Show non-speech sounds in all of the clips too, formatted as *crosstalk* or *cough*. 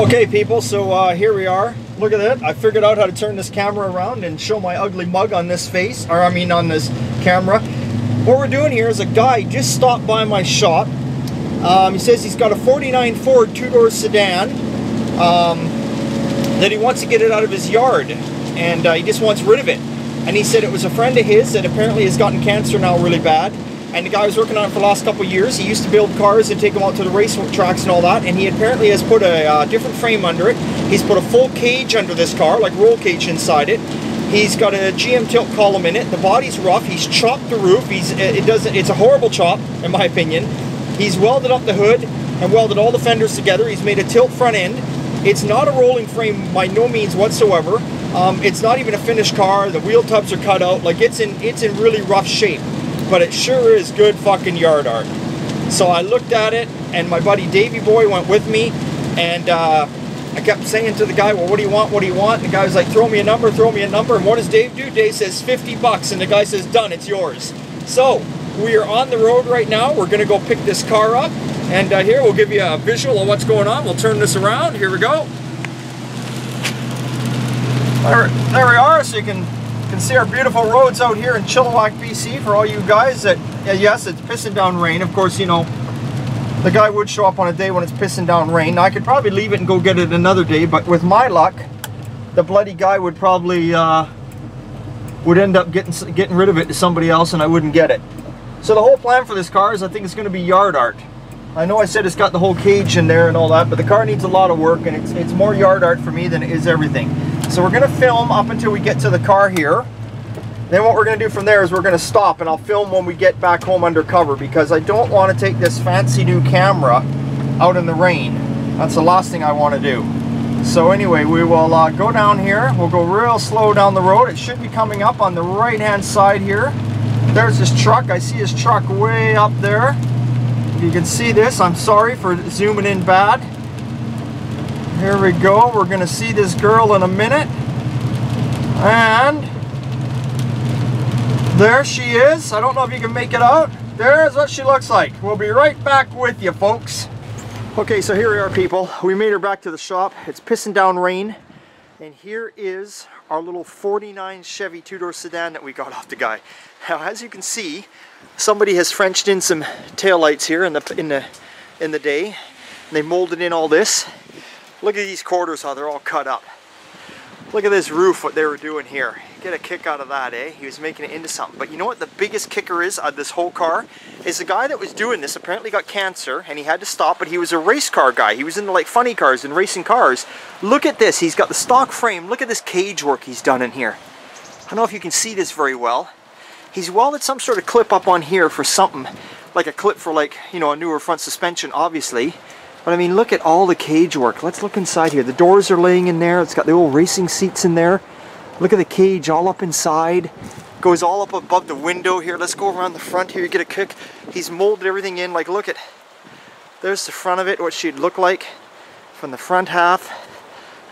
Okay people, so uh, here we are. Look at that. I figured out how to turn this camera around and show my ugly mug on this face, or I mean on this camera. What we're doing here is a guy just stopped by my shop. Um, he says he's got a 49 Ford two-door sedan um, that he wants to get it out of his yard and uh, he just wants rid of it. And he said it was a friend of his that apparently has gotten cancer now really bad and the guy was working on it for the last couple years. He used to build cars and take them out to the race tracks and all that, and he apparently has put a uh, different frame under it. He's put a full cage under this car, like roll cage inside it. He's got a GM tilt column in it. The body's rough. He's chopped the roof. He's it doesn't. It's a horrible chop, in my opinion. He's welded up the hood and welded all the fenders together. He's made a tilt front end. It's not a rolling frame by no means whatsoever. Um, it's not even a finished car. The wheel tubs are cut out. Like it's in it's in really rough shape but it sure is good fucking yard art. So I looked at it, and my buddy Davy Boy went with me, and uh, I kept saying to the guy, well, what do you want, what do you want? And the guy was like, throw me a number, throw me a number, and what does Dave do? Dave says 50 bucks, and the guy says, done, it's yours. So, we are on the road right now, we're gonna go pick this car up, and uh, here we'll give you a visual of what's going on. We'll turn this around, here we go. There, there we are, so you can can see our beautiful roads out here in Chilliwack, BC for all you guys that, yes, it's pissing down rain. Of course, you know, the guy would show up on a day when it's pissing down rain. Now, I could probably leave it and go get it another day, but with my luck, the bloody guy would probably, uh, would end up getting, getting rid of it to somebody else and I wouldn't get it. So the whole plan for this car is I think it's going to be yard art. I know I said it's got the whole cage in there and all that, but the car needs a lot of work and it's, it's more yard art for me than it is everything. So we're to film up until we get to the car here. Then what we're to do from there is we're to stop and I'll film when we get back home undercover because I don't want to take this fancy new camera out in the rain. That's the last thing I want to do. So anyway, we will uh, go down here. We'll go real slow down the road. It should be coming up on the right hand side here. There's this truck. I see his truck way up there. If you can see this, I'm sorry for zooming in bad. Here we go. We're going to see this girl in a minute. And there she is. I don't know if you can make it out. There's what she looks like. We'll be right back with you, folks. Okay, so here we are, people. We made her back to the shop. It's pissing down rain. And here is our little 49 Chevy two-door sedan that we got off the guy. Now, as you can see, somebody has Frenched in some tail lights here in the in the in the day. And they molded in all this. Look at these quarters, how they're all cut up. Look at this roof, what they were doing here. Get a kick out of that, eh? He was making it into something. But you know what the biggest kicker is of this whole car? Is the guy that was doing this apparently got cancer and he had to stop, but he was a race car guy. He was into like funny cars and racing cars. Look at this, he's got the stock frame. Look at this cage work he's done in here. I don't know if you can see this very well. He's welded some sort of clip up on here for something, like a clip for like, you know, a newer front suspension, obviously. But I mean, look at all the cage work. Let's look inside here. The doors are laying in there. It's got the old racing seats in there. Look at the cage all up inside. Goes all up above the window here. Let's go around the front here. You get a kick. He's molded everything in. Like, look at, there's the front of it, what she'd look like from the front half.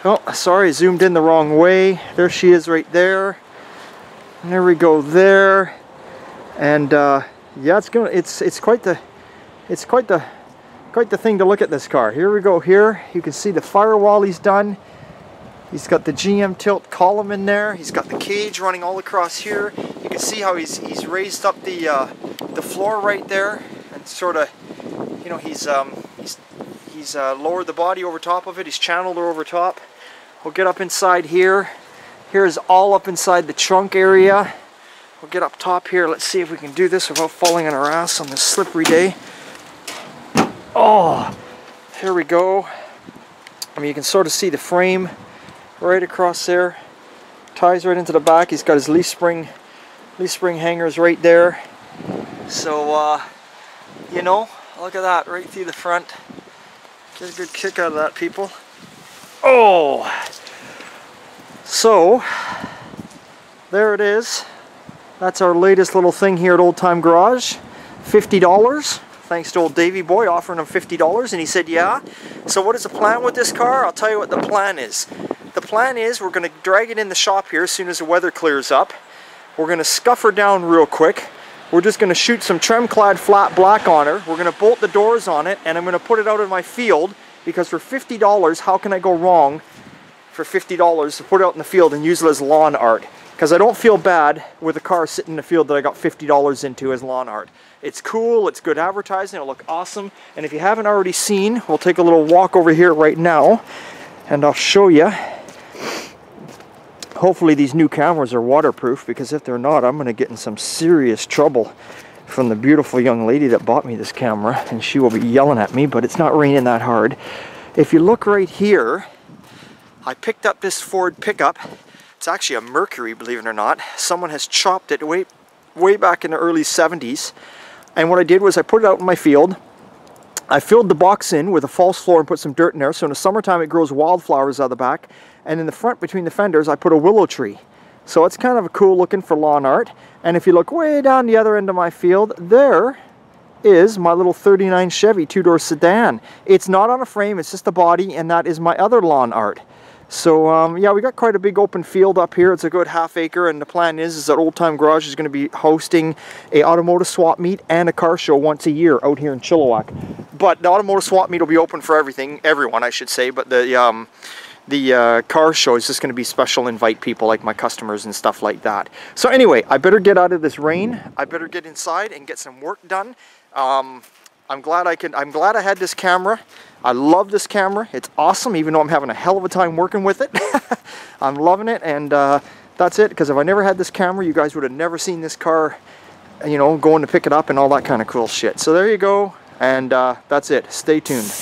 Oh, sorry, zoomed in the wrong way. There she is right there. And there we go there. And uh, yeah, it's gonna. It's it's quite the, it's quite the quite the thing to look at this car. Here we go here. You can see the firewall he's done. He's got the GM tilt column in there. He's got the cage running all across here. You can see how he's he's raised up the uh, the floor right there and sort of, you know, he's um, he's he's uh, lowered the body over top of it. He's channeled her over top. We'll get up inside here. Here's all up inside the trunk area. We'll get up top here. Let's see if we can do this without falling on our ass on this slippery day. Oh, here we go. I mean, you can sort of see the frame right across there. Ties right into the back. He's got his leaf spring, leaf spring hangers right there. So, uh, you know, look at that, right through the front. Get a good kick out of that, people. Oh! So, there it is. That's our latest little thing here at Old Time Garage. $50 thanks to old Davy Boy offering him $50 and he said yeah. So what is the plan with this car? I'll tell you what the plan is. The plan is we're going to drag it in the shop here as soon as the weather clears up. We're going to scuff her down real quick. We're just going to shoot some Tremclad flat black on her. We're going to bolt the doors on it and I'm going to put it out in my field because for $50, how can I go wrong for $50 to put it out in the field and use it as lawn art? Because I don't feel bad with a car sitting in the field that I got $50 into as lawn art. It's cool, it's good advertising, it'll look awesome. And if you haven't already seen, we'll take a little walk over here right now and I'll show you. Hopefully these new cameras are waterproof because if they're not, I'm gonna get in some serious trouble from the beautiful young lady that bought me this camera and she will be yelling at me, but it's not raining that hard. If you look right here, I picked up this Ford pickup. It's actually a Mercury, believe it or not. Someone has chopped it way, way back in the early 70s and what I did was I put it out in my field. I filled the box in with a false floor and put some dirt in there. So in the summertime, it grows wildflowers out of the back. And in the front between the fenders, I put a willow tree. So it's kind of a cool looking for lawn art. And if you look way down the other end of my field, there is my little 39 Chevy two-door sedan. It's not on a frame, it's just a body, and that is my other lawn art. So um, yeah, we got quite a big open field up here. It's a good half acre and the plan is, is that Old Time Garage is going to be hosting a automotive swap meet and a car show once a year out here in Chilliwack. But the automotive swap meet will be open for everything, everyone I should say, but the um, the uh, car show is just going to be special invite people like my customers and stuff like that. So anyway, I better get out of this rain. I better get inside and get some work done. Um, I'm glad I can. I'm glad I had this camera. I love this camera. It's awesome, even though I'm having a hell of a time working with it. *laughs* I'm loving it, and uh, that's it. Because if I never had this camera, you guys would have never seen this car, you know, going to pick it up and all that kind of cool shit. So there you go, and uh, that's it. Stay tuned.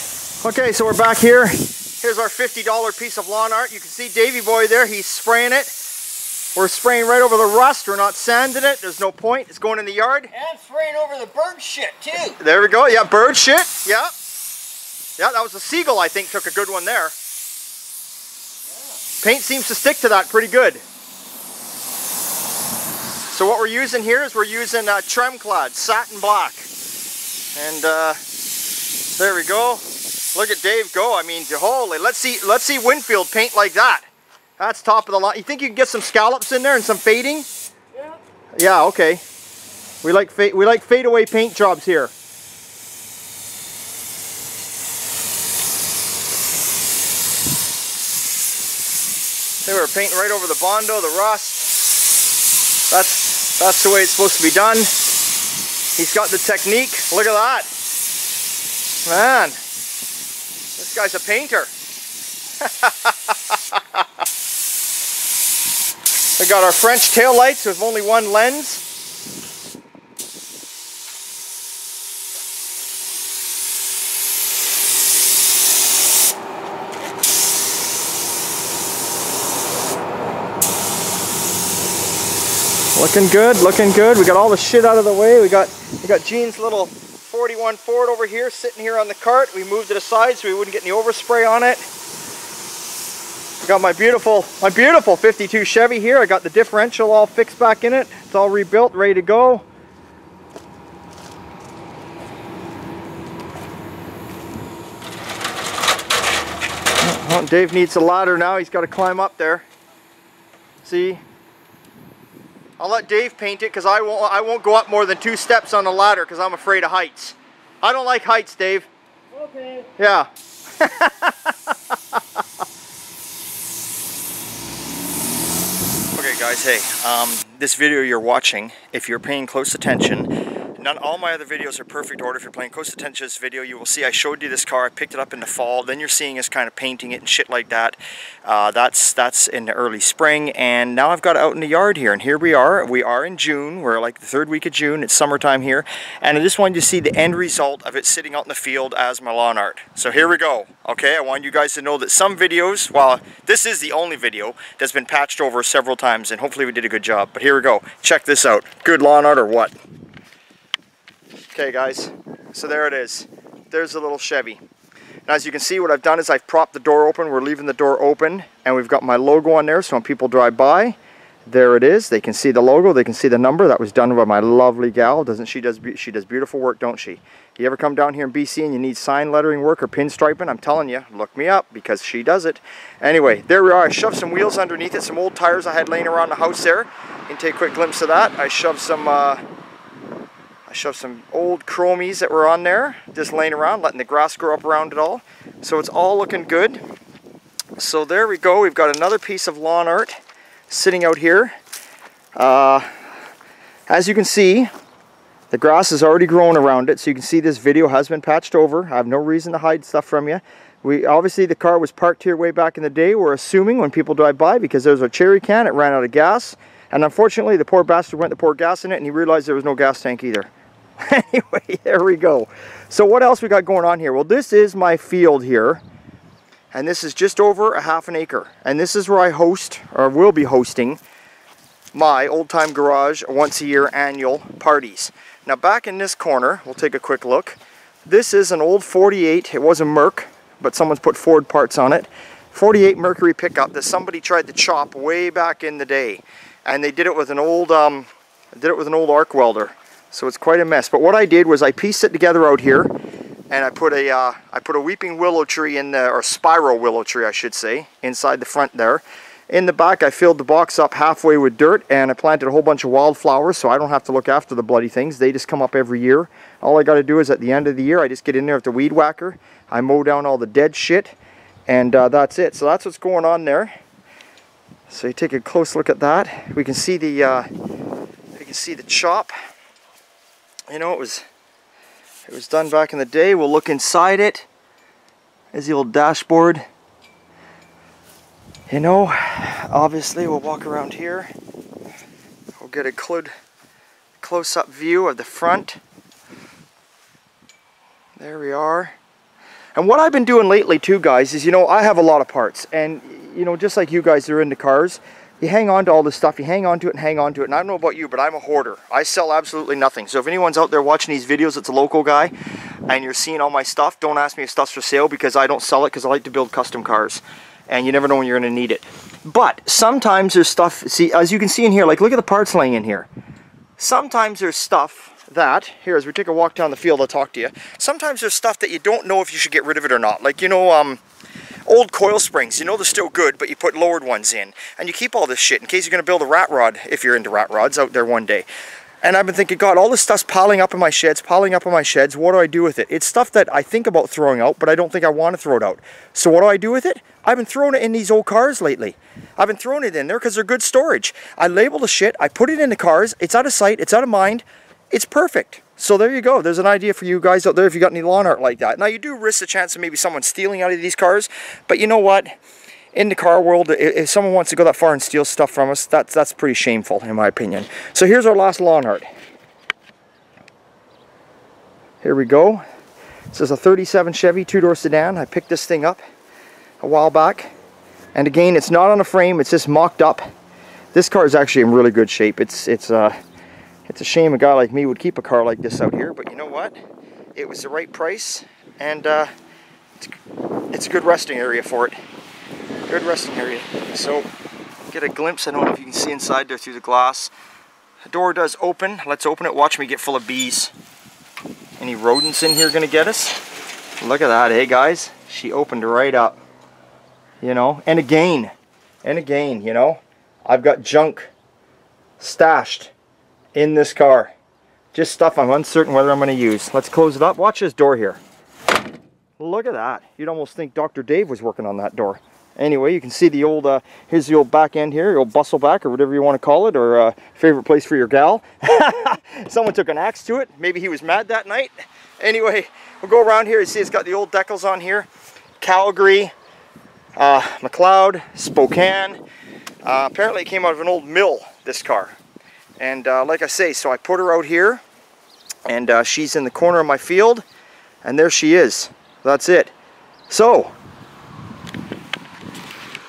Okay, so we're back here. Here's our $50 piece of lawn art. You can see Davy Boy there. He's spraying it. We're spraying right over the rust. We're not sanding it. There's no point. It's going in the yard. And spraying over the bird shit too. There we go. Yeah, bird shit. Yeah. Yeah, that was a seagull, I think, took a good one there. Yeah. Paint seems to stick to that pretty good. So what we're using here is we're using uh, Tremclad Satin Black. And uh, there we go. Look at Dave go. I mean, holy, let's see, let's see Winfield paint like that. That's top of the line. You think you can get some scallops in there and some fading? Yeah. Yeah, okay. We like fade, we like fadeaway paint jobs here. They were painting right over the Bondo, the rust. That's that's the way it's supposed to be done. He's got the technique. Look at that. Man, this guy's a painter. *laughs* We got our French tail lights with only one lens. Looking good, looking good. We got all the shit out of the way. We got we got Gene's little 41 Ford over here sitting here on the cart. We moved it aside so we wouldn't get any overspray on it. Got my beautiful, my beautiful 52 Chevy here. I got the differential all fixed back in it. It's all rebuilt, ready to go. Oh, oh Dave needs a ladder now. He's got to climb up there. See? I'll let Dave paint it because I won't. I won't go up more than two steps on the ladder because I'm afraid of heights. I don't like heights, Dave. Okay. Yeah. *laughs* guys, hey, um, this video you're watching, if you're paying close attention, not all my other videos are perfect order. If you're playing to this video, you will see I showed you this car. I picked it up in the fall. Then you're seeing us kind of painting it and shit like that. Uh, that's that's in the early spring. And now I've got it out in the yard here. And here we are. We are in June. We're like the third week of June. It's summertime here. And I just wanted you to see the end result of it sitting out in the field as my lawn art. So here we go. Okay, I want you guys to know that some videos, well, this is the only video that's been patched over several times. And hopefully we did a good job. But here we go. Check this out. Good lawn art or what? Okay guys, so there it is. There's a little Chevy. And as you can see what I've done is I've propped the door open. We're leaving the door open and we've got my logo on there so when people drive by, there it is. They can see the logo, they can see the number. That was done by my lovely gal. Doesn't she does she does beautiful work, don't she? You ever come down here in BC and you need sign lettering work or pinstriping, I'm telling you, look me up because she does it. Anyway, there we are. I shoved some wheels underneath it, some old tires I had laying around the house there. You can take a quick glimpse of that. I shoved some uh, I shoved some old chromies that were on there, just laying around, letting the grass grow up around it all. So it's all looking good. So there we go. We've got another piece of lawn art sitting out here. Uh, as you can see, the grass is already growing around it. So you can see this video has been patched over. I have no reason to hide stuff from you. We Obviously the car was parked here way back in the day. We're assuming when people drive by because there's a jerry can, it ran out of gas. And unfortunately the poor bastard went to pour gas in it and he realized there was no gas tank either. *laughs* anyway, there we go. So what else we got going on here? Well, this is my field here. And this is just over a half an acre. And this is where I host, or will be hosting, my Old Time Garage once a year annual parties. Now back in this corner, we'll take a quick look. This is an old 48, it was a Merc, but someone's put Ford parts on it. 48 Mercury pickup that somebody tried to chop way back in the day. And they did it with an old, um, did it with an old arc welder. So it's quite a mess. But what I did was I pieced it together out here and I put a uh, I put a weeping willow tree in there, or spiral willow tree I should say, inside the front there. In the back I filled the box up halfway with dirt and I planted a whole bunch of wildflowers so I don't have to look after the bloody things. They just come up every year. All I got to do is at the end of the year I just get in there with the weed whacker. I mow down all the dead shit and uh, that's it. So that's what's going on there. So you take a close look at that. We can see the uh, we can see the chop you know, it was it was done back in the day. We'll look inside it. The old dashboard. You know, obviously we'll walk around here. We'll get a close-up view of the front. There we are. And what I've been doing lately too, guys, is, you know, I have a lot of parts. And, you know, just like you guys are into cars, you hang on to all this stuff, you hang on to it and hang on to it. And I don't know about you, but I'm a hoarder. I sell absolutely nothing. So if anyone's out there watching these videos that's a local guy and you're seeing all my stuff, don't ask me if stuff's for sale because I don't sell it because I like to build custom cars. And you never know when you're going to need it. But sometimes there's stuff, see, as you can see in here, like look at the parts laying in here. Sometimes there's stuff that, here as we take a walk down the field, I'll talk to you. Sometimes there's stuff that you don't know if you should get rid of it or not. Like, you know, um, old coil springs. You know they're still good, but you put lowered ones in. And you keep all this shit in case you're going to build a rat rod, if you're into rat rods, out there one day. And I've been thinking, God, all this stuff's piling up in my sheds, piling up in my sheds. What do I do with it? It's stuff that I think about throwing out, but I don't think I want to throw it out. So what do I do with it? I've been throwing it in these old cars lately. I've been throwing it in there because they're good storage. I label the shit, I put it in the cars, it's out of sight, it's out of mind, it's perfect. So there you go. There's an idea for you guys out there if you got any lawn art like that. Now you do risk the chance of maybe someone stealing out of these cars, but you know what? In the car world, if someone wants to go that far and steal stuff from us, that's, that's pretty shameful in my opinion. So here's our last lawn art. Here we go. This is a 37 Chevy two-door sedan. I picked this thing up a while back. And again, it's not on a frame, it's just mocked up. This car is actually in really good shape. It's, it's uh, it's a shame a guy like me would keep a car like this out here, but you know what? It was the right price, and uh, it's, it's a good resting area for it. Good resting area. So, get a glimpse. I don't know if you can see inside there through the glass. The door does open. Let's open it. Watch me get full of bees. Any rodents in here gonna get us? Look at that, hey guys? She opened right up. You know, and again, and again, you know, I've got junk stashed in this car. Just stuff I'm uncertain whether I'm going to use. Let's close it up. Watch this door here. Look at that. You'd almost think Dr. Dave was working on that door. Anyway, you can see the old, uh, here's the old back end here, your old bustle back or whatever you want to call it, or uh, favorite place for your gal. *laughs* Someone took an axe to it. Maybe he was mad that night. Anyway, we'll go around here. You see it's got the old decals on here. Calgary, uh, McLeod, Spokane. Uh, apparently it came out of an old mill, this car. And uh, like I say, so I put her out here and uh, she's in the corner of my field and there she is. That's it. So,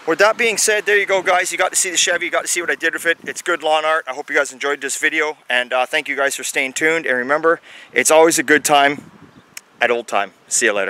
with that being said, there you go guys. You got to see the Chevy, you got to see what I did with it. It's good lawn art. I hope you guys enjoyed this video and uh, thank you guys for staying tuned. And remember, it's always a good time at old time. See you later.